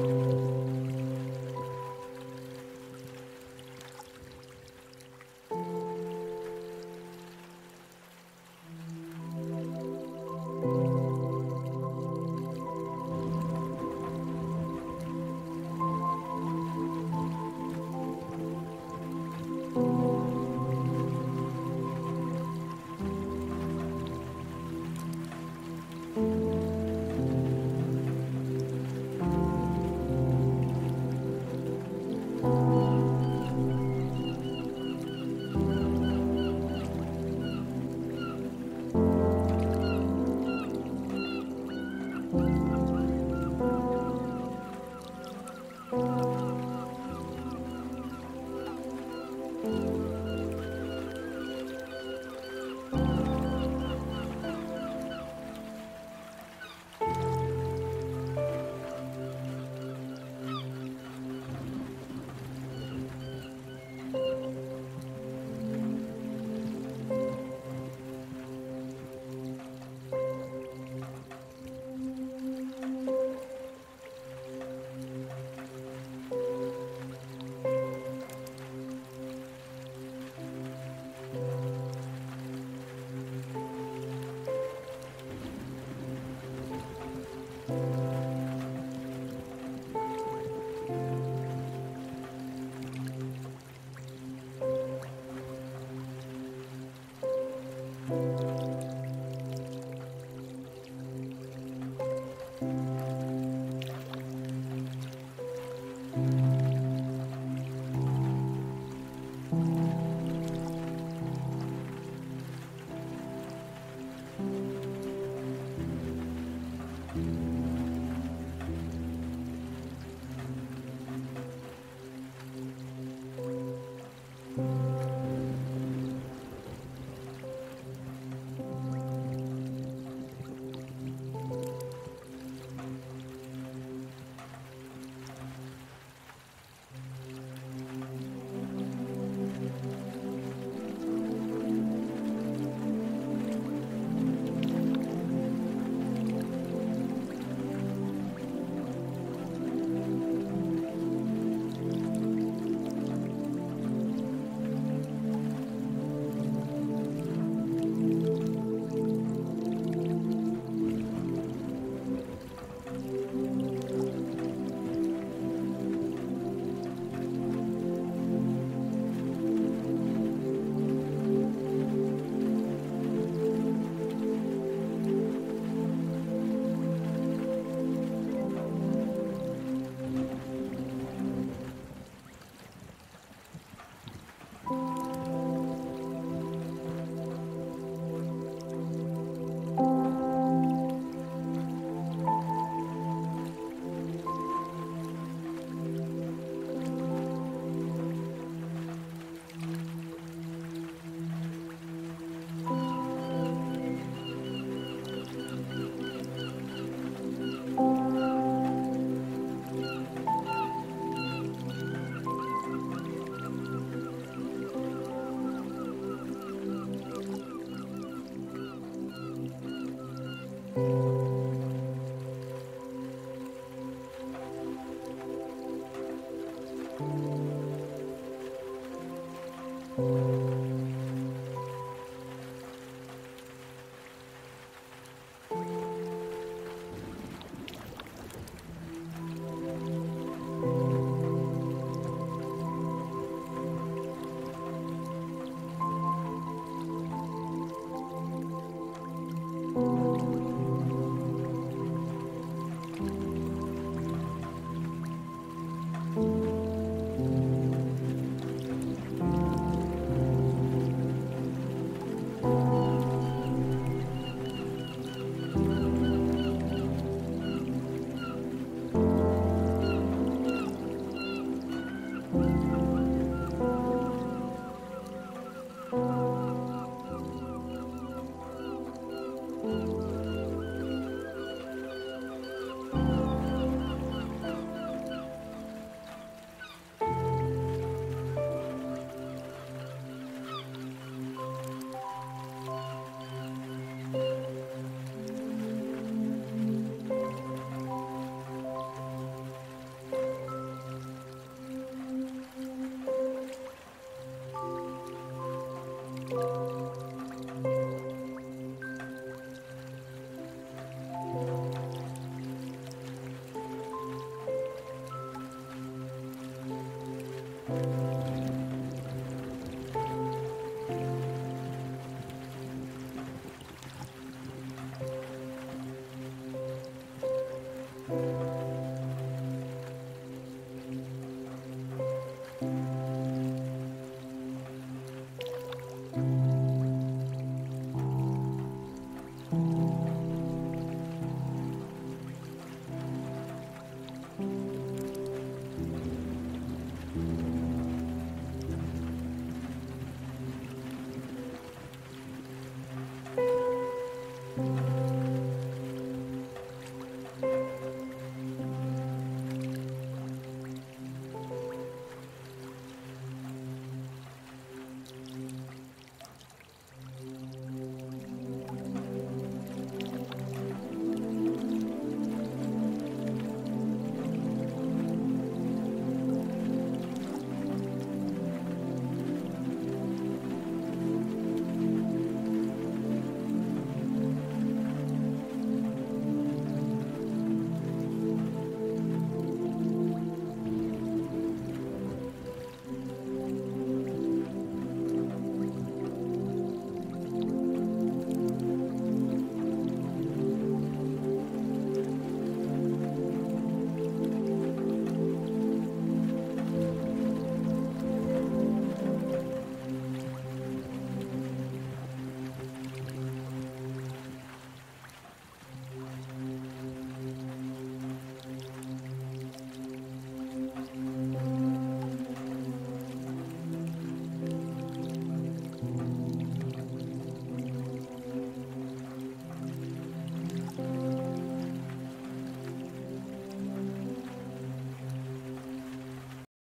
Música Música